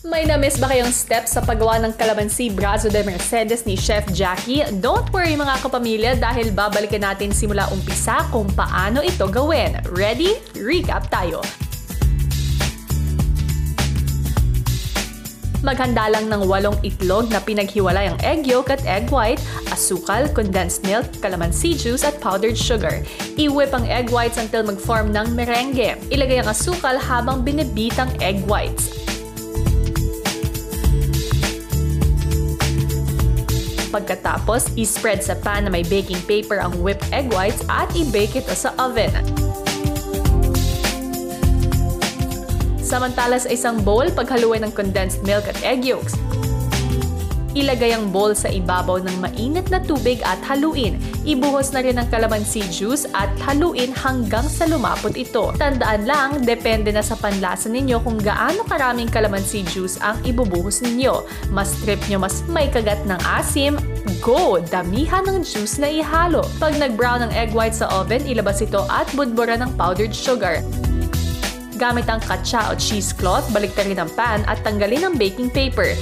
May na-miss ba kayong steps sa paggawa ng kalamansi brazo de Mercedes ni Chef Jackie? Don't worry mga kapamilya dahil babalikan natin simula umpisa kung paano ito gawin. Ready? Recap tayo! Maghanda lang ng walong itlog na pinaghiwalay ang egg yolk at egg white, asukal, condensed milk, calamansi juice at powdered sugar. I-whip ang egg whites until mag-form ng merengue. Ilagay ang asukal habang binibit ang egg whites. Pagkatapos, i-spread sa pan na may baking paper ang whipped egg whites at i-bake ito sa oven. Samantala sa isang bowl, paghaluin ng condensed milk at egg yolks. Ilagay ang bowl sa ibabaw ng mainit na tubig at haluin. Ibuhos na rin ang calamansi juice at haluin hanggang sa lumapot ito. Tandaan lang, depende na sa panlasa ninyo kung gaano karaming calamansi juice ang ibubuhos ninyo. Mas trip nyo mas may kagat ng asim, go! Damihan ng juice na ihalo. Pag nag-brown ang egg white sa oven, ilabas ito at budbura ng powdered sugar. Gamit ang katsa o cheesecloth, baliktarin ang pan at tanggalin ang baking paper.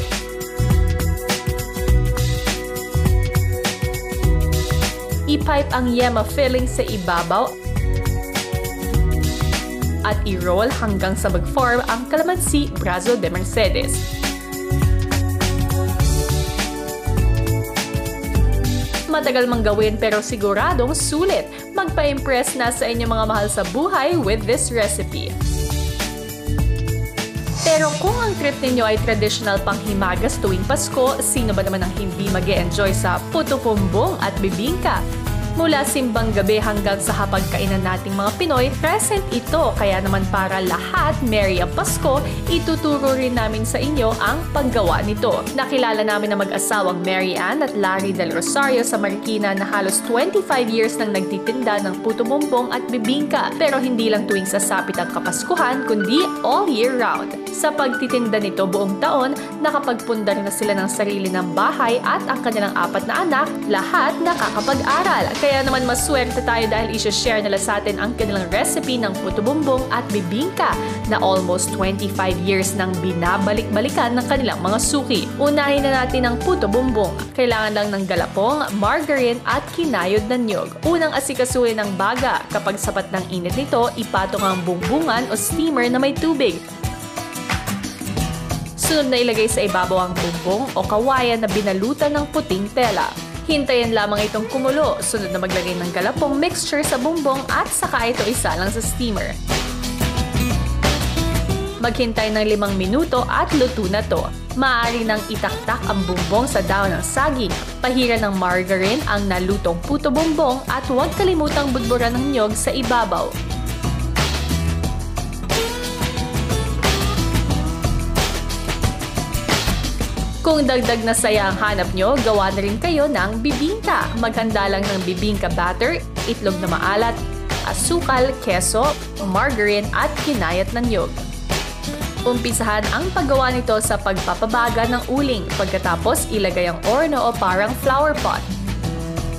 I-pipe ang yema filling sa ibabaw at i-roll hanggang sa mag-form ang calamansi brazo de Mercedes. Matagal mang gawin pero siguradong sulit. Magpa-impress na sa inyong mga mahal sa buhay with this recipe. Pero kung ang trip ninyo ay traditional panghimagas tuwing Pasko, sino ba naman ang hindi mag enjoy sa puto pumbong at bibingka? Mula simbang gabi hanggang sa hapagkainan nating mga Pinoy, present ito. Kaya naman para lahat, Merry ang Pasko, ituturo rin namin sa inyo ang paggawa nito. Nakilala namin na mag-asawang Mary Ann at Larry Del Rosario sa Marikina na halos 25 years nang nagtitinda ng puto bumbong at bibingka. Pero hindi lang tuwing sasapit ang Kapaskuhan, kundi all year round. Sa pagtitinda nito buong taon, nakapagpundar na sila ng sarili ng bahay at ang kanilang apat na anak, lahat nakakapag-aral. Kaya naman maswerte tayo dahil isa-share nila sa atin ang kanilang recipe ng puto bumbong at bibingka na almost 25 years nang binabalik-balikan ng kanilang mga suki. Unahin na natin ang puto bumbong. Kailangan lang ng galapong, margarine at kinayod na niyog. Unang asikasuhin ng baga. Kapag sapat ng init nito, ipatong ang bumbungan o steamer na may tubig. Sunod na ilagay sa ibabaw ang bumbong o kawayan na binalutan ng puting tela. Hintayin lamang itong kumulo, sunod na maglagay ng galapong mixture sa bumbong at saka ito isa lang sa steamer. Maghintay ng limang minuto at luto na to. Maaari nang itaktak ang bumbong sa daon ng saging, pahira ng margarine ang nalutong puto bumbong at huwag kalimutang budburan ng nyog sa ibabaw. Kung dagdag na saya ang hanap nyo, gawa na rin kayo ng bibingka. Maghanda lang ng bibingka batter, itlog na maalat, asukal, keso, margarine at kinayat ng yog. Umpisahan ang paggawa nito sa pagpapabaga ng uling. Pagkatapos, ilagay ang orno o parang flower pot.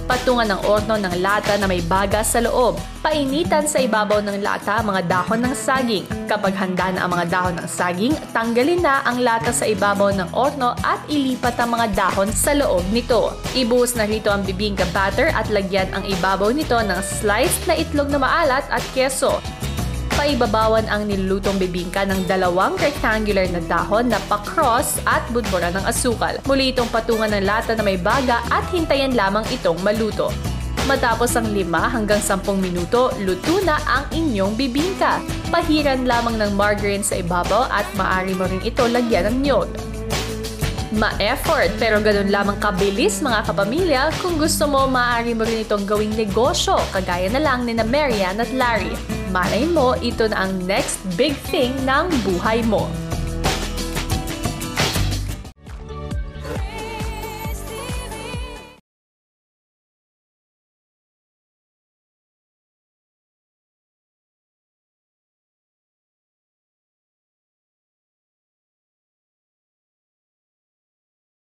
Patungan ng orno ng lata na may baga sa loob. Painitan sa ibabaw ng lata mga dahon ng saging. Kapag handa na ang mga dahon ng saging, tanggalin na ang lata sa ibabaw ng orno at ilipat ang mga dahon sa loob nito. Ibuhos na rito ang bibingka batter at lagyan ang ibabaw nito ng sliced na itlog na maalat at keso paibabawan ang nilulutong bibingka ng dalawang rectangular na dahon na pa-cross at budbura ng asukal. Muli itong patungan ng lata na may baga at hintayin lamang itong maluto. Matapos ang 5 hanggang 10 minuto, luto na ang inyong bibingka. Pahiran lamang ng margarine sa ibabaw at maaari mo rin ito lagyan ng nyog. Ma-effort pero ganun lamang kabilis mga kapamilya kung gusto mo maaari mo rin itong gawing negosyo kagaya na lang ni na Marian at Larry. Malay mo, ito na ang next big thing ng buhay mo.